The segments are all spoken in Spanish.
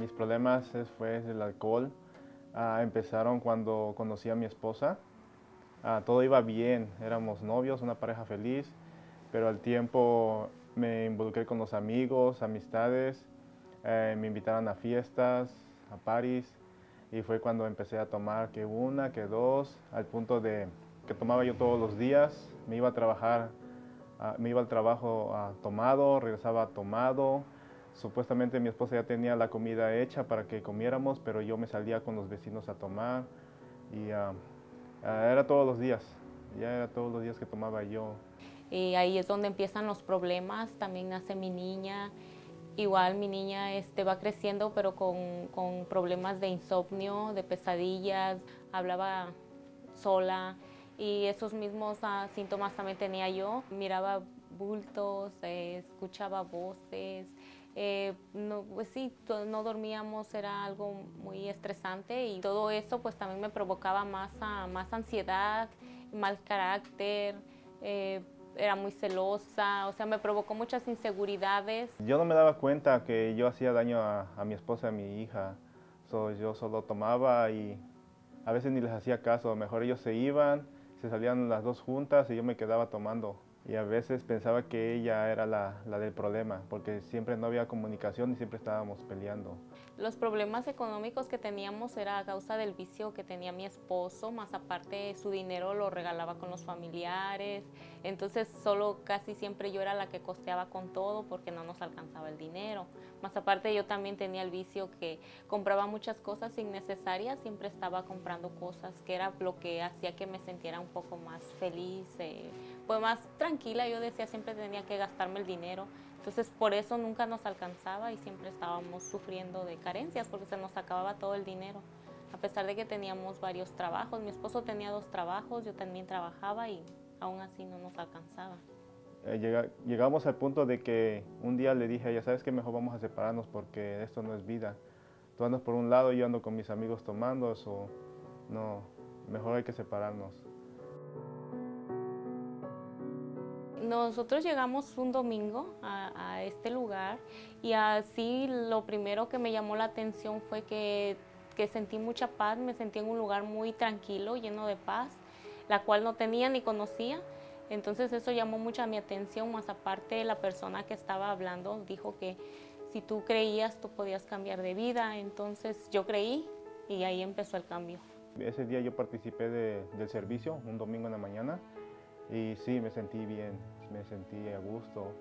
mis problemas es- fue el alcohol. Ah, empezaron cuando conocí a mi esposa. Ah, todo iba bien, éramos novios, una pareja feliz, pero al tiempo me involucré con los amigos, amistades, eh, me invitaron a fiestas, a paris, y fue cuando empecé a tomar que una, que dos, al punto de que tomaba yo todos los días, me iba a trabajar, ah, me iba al trabajo tomado, regresaba tomado, supuestamente mi esposa ya tenía la comida hecha para que comiéramos, pero yo me salía con los vecinos a tomar y ah, ah, era todos los días, ya era todos los días que tomaba yo. Y ahí es donde empiezan los problemas, también nace mi niña. Igual mi niña este, va creciendo, pero con, problemas de insomnio, de pesadillas, hablaba sola y esos mismos ah, síntomas también tenía yo. Miraba bultos, eh, escuchaba voces, eh, no, pues sí, no dormíamos, era algo muy estresante y todo eso pues también me provocaba más, ah, más ansiedad, mal carácter, eh, era muy celosa, o sea, me provocó muchas inseguridades. Yo no me daba cuenta que yo hacía daño a, a mi esposa y a mi hija. Yo solo tomaba y a veces ni les hacía caso. Mejor ellos se iban, se salían las dos juntas y yo me quedaba tomando. Y a veces pensaba que ella era la, la del problema, porque siempre no había comunicación y siempre estábamos peleando. Los problemas económicos que teníamos era a causa del vicio que tenía mi esposo, más aparte su dinero lo regalaba con los familiares, entonces solo casi siempre yo era la que costeaba con todo porque no nos alcanzaba el dinero. Más aparte yo también tenía el vicio que compraba muchas cosas innecesarias, siempre estaba comprando cosas que era lo que hacía que me sintiera un poco más feliz, eh, pues más tranquila, yo decía siempre tenía que gastarme el dinero. Entonces por eso nunca nos alcanzaba y siempre estábamos sufriendo de carencias porque se nos acababa todo el dinero. A pesar de que teníamos varios trabajos, mi esposo tenía dos trabajos, yo también trabajaba y aún así no nos alcanzaba. Eh, llega- llegamos al punto de que un día le dije a ella, ¿sabes qué? Mejor vamos a separarnos porque esto no es vida. Tú andas por un lado yo ando con mis amigos tomando, eso no, mejor hay que separarnos. Nosotros llegamos un domingo a, a este lugar y así lo primero que me llamó la atención fue que, sentí mucha paz, me sentí en un lugar muy tranquilo, lleno de paz, la cual no tenía ni conocía. Entonces eso llamó mucha mi atención, más aparte la persona que estaba hablando dijo que si tú creías tú podías cambiar de vida, entonces yo creí y ahí empezó el cambio. Ese día yo participé de- del servicio, un domingo en la mañana, y sí, me sentí bien, me sentí a gusto.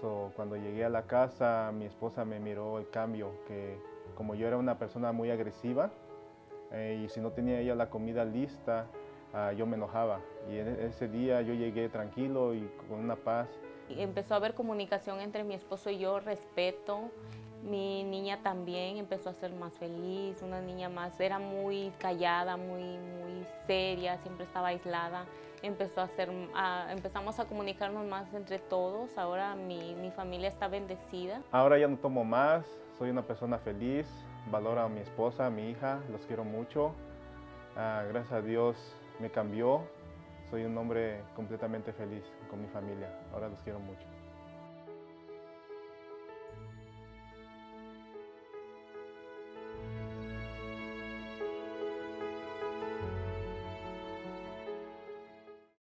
So, cuando llegué a la casa, mi esposa me miró el cambio, que como yo era una persona muy agresiva, eh, y si no tenía ella la comida lista, ah, yo me enojaba. Y en e- ese día yo llegué tranquilo y con una paz. Empezó a haber comunicación entre mi esposo y yo, respeto. Mi niña también empezó a ser más feliz, una niña más, era muy callada, muy, muy seria, siempre estaba aislada. Empezó a ser, a- empezamos a comunicarnos más entre todos. Ahora mi, mi familia está bendecida. Ahora ya no tomo más, soy una persona feliz, valoro a mi esposa, a mi hija, los quiero mucho. Ah, gracias a Dios me cambió, soy un hombre completamente feliz con mi familia, ahora los quiero mucho.